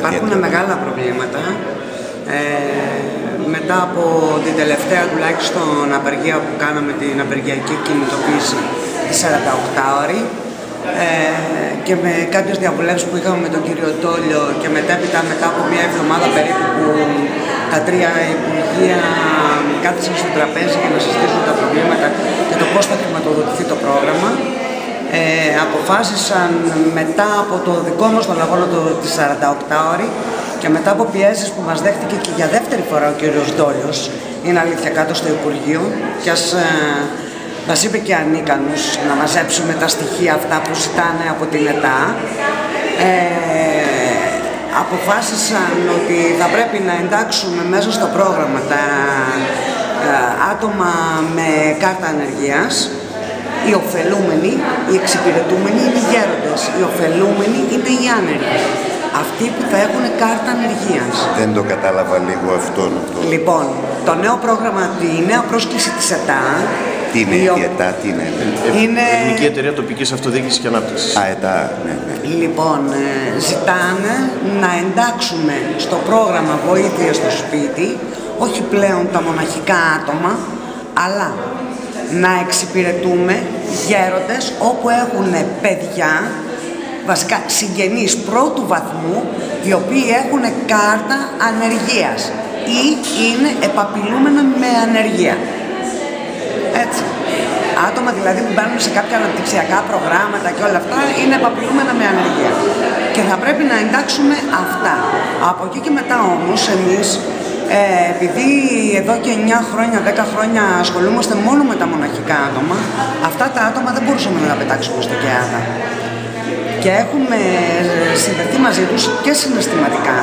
Υπάρχουν μεγάλα προβλήματα. Ε, μετά από την τελευταία τουλάχιστον απεργία που κάναμε, την απεργιακή κινητοποίηση τη 48 ώρη ε, και με κάποιες διαβουλεύσεις που είχαμε με τον κύριο Τόλιο και μετέπειτα μετά από μια εβδομάδα περίπου που τα τρία υπουργεία κάθισαν στο τραπέζι για να συζητήσουν τα προβλήματα και το πώς θα χρηματοδοτηθεί το πρόγραμμα ε, αποφάσισαν μετά από το δικό μας τον αγώνα το, τη 48 ώρη και μετά από πιέσεις που μας δέχτηκε και για δεύτερη φορά ο κύριος Ντόλιος, είναι αλήθεια κάτω στο Υπουργείο και ας ε, μας είπε και ανίκανους να μαζέψουμε τα στοιχεία αυτά που ζητάνε από την ΕΤΑ. Ε, αποφάσισαν ότι θα πρέπει να εντάξουμε μέσα στο πρόγραμμα τα ε, άτομα με κάρτα ανεργίας οι ωφελούμενοι, οι εξυπηρετούμενοι είναι οι γέροντες, οι ωφελούμενοι είναι οι άνεργοι. Αυτοί που θα έχουν κάρτα ανεργίας. Δεν το κατάλαβα λίγο αυτό. Το... Λοιπόν, το νέο πρόγραμμα, η νέα πρόσκληση της ΕΤΑ τι είναι η, η ΕΤΑ, τι είναι; είναι... Ελληνική Εταιρεία Τοπικής Αυτοδιοίκησης και Ανάπτυξης. Α, ΕΤΑ, ναι, ναι. Λοιπόν, ε, ζητάνε να εντάξουμε στο πρόγραμμα βοήθεια στο σπίτι, όχι πλέον τα μοναχικά άτομα, αλλά να εξυπηρετούμε γέροντες όπου έχουν παιδιά, βασικά συγγενείς πρώτου βαθμού, οι οποίοι έχουν κάρτα ανεργίας ή είναι επαπειλούμενα με ανεργία. Έτσι. Άτομα δηλαδή που μπαίνουν σε κάποια αναπτυξιακά προγράμματα και όλα αυτά είναι επαπειλούμενα με ανεργία. Και θα πρέπει να εντάξουμε αυτά. Από εκεί και μετά όμως εμείς ε, επειδή εδώ και 9 χρόνια, 10 χρόνια ασχολούμαστε μόνο με τα μοναχικά άτομα, αυτά τα άτομα δεν μπορούσαμε να τα πετάξουμε στο ΚΕΑΔΑ. Και έχουμε συνδεθεί μαζί τους και συναισθηματικά